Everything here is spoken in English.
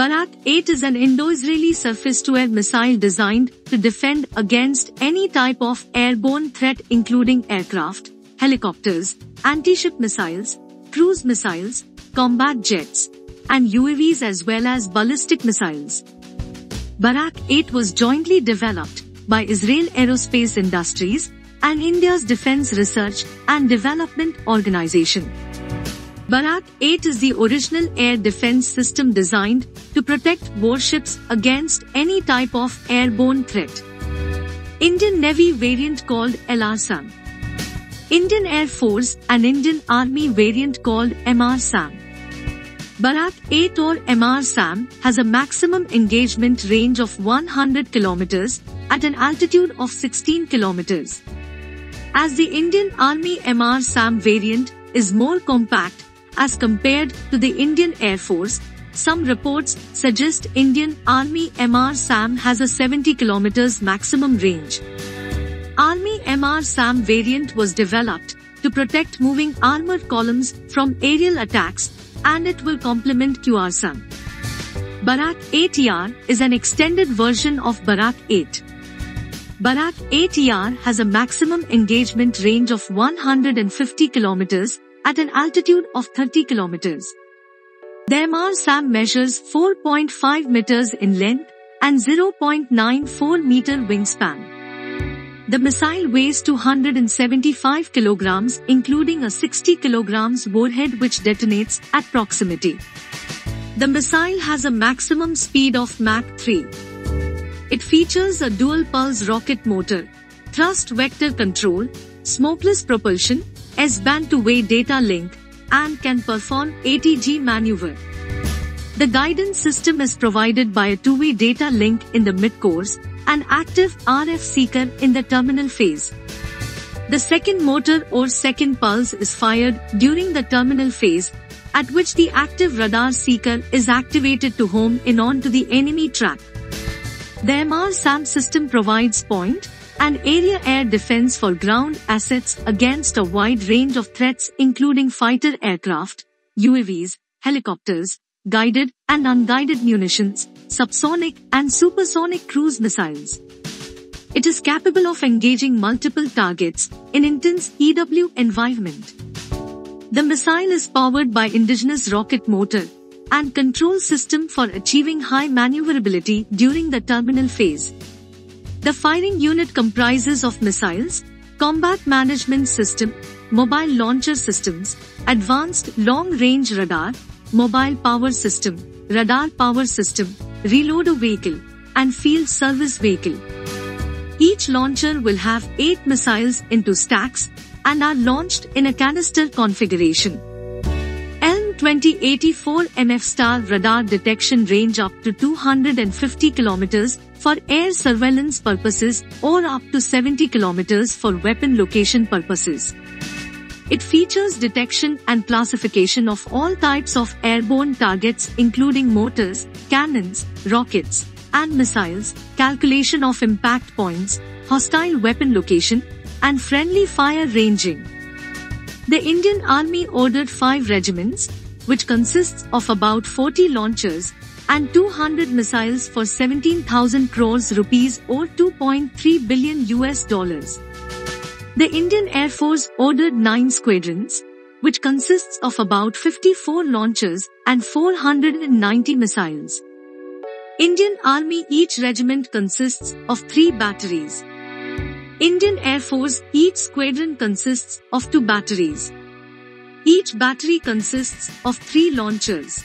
Barak 8 is an Indo-Israeli surface-to-air missile designed to defend against any type of airborne threat including aircraft, helicopters, anti-ship missiles, cruise missiles, combat jets, and UAVs as well as ballistic missiles. Barak 8 was jointly developed by Israel Aerospace Industries and India's Defense Research and Development Organization. Barak 8 is the original air defense system designed to protect warships against any type of airborne threat. Indian Navy variant called LRSAM. Indian Air Force and Indian Army variant called MRSAM. Barak 8 or MRSAM has a maximum engagement range of 100 kilometers at an altitude of 16 kilometers. As the Indian Army MRSAM variant is more compact as compared to the Indian Air Force, some reports suggest Indian Army MRSAM has a 70 km maximum range. Army MRSAM variant was developed to protect moving armored columns from aerial attacks and it will complement QRSAM. Barak 8ER is an extended version of Barak 8. Barak 8ER has a maximum engagement range of 150 kilometers at an altitude of 30 kilometers. The MRSAM measures 4.5 meters in length and 0.94 meter wingspan. The missile weighs 275 kilograms including a 60 kilograms warhead which detonates at proximity. The missile has a maximum speed of Mach 3. It features a dual pulse rocket motor, thrust vector control, smokeless propulsion, S-band two-way data link, and can perform ATG maneuver. The guidance system is provided by a two-way data link in the mid-course an active RF seeker in the terminal phase. The second motor or second pulse is fired during the terminal phase, at which the active radar seeker is activated to home in onto the enemy track. The MR-SAM system provides point and area air defense for ground assets against a wide range of threats including fighter aircraft, UAVs, helicopters, guided and unguided munitions, subsonic and supersonic cruise missiles. It is capable of engaging multiple targets in intense EW environment. The missile is powered by indigenous rocket motor and control system for achieving high maneuverability during the terminal phase. The firing unit comprises of missiles, combat management system, mobile launcher systems, advanced long-range radar, mobile power system, radar power system, reloader vehicle, and field service vehicle. Each launcher will have 8 missiles into stacks and are launched in a canister configuration. ELM 2084 MF star radar detection range up to 250 kilometers for air surveillance purposes or up to 70 kilometers for weapon location purposes. It features detection and classification of all types of airborne targets including mortars, cannons, rockets, and missiles, calculation of impact points, hostile weapon location, and friendly fire ranging. The Indian Army ordered 5 regiments, which consists of about 40 launchers and 200 missiles for 17,000 crores rupees or 2.3 billion US dollars. The Indian Air Force ordered 9 squadrons, which consists of about 54 launchers and 490 missiles. Indian Army each regiment consists of 3 batteries. Indian Air Force each squadron consists of 2 batteries. Each battery consists of 3 launchers.